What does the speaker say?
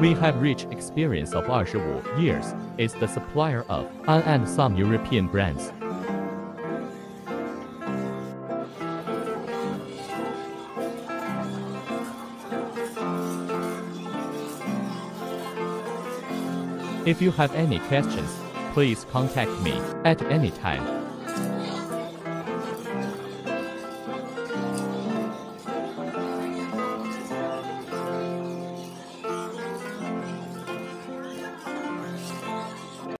We have rich experience of 25 years. as the supplier of UN and some European brands. If you have any questions, please contact me at any time.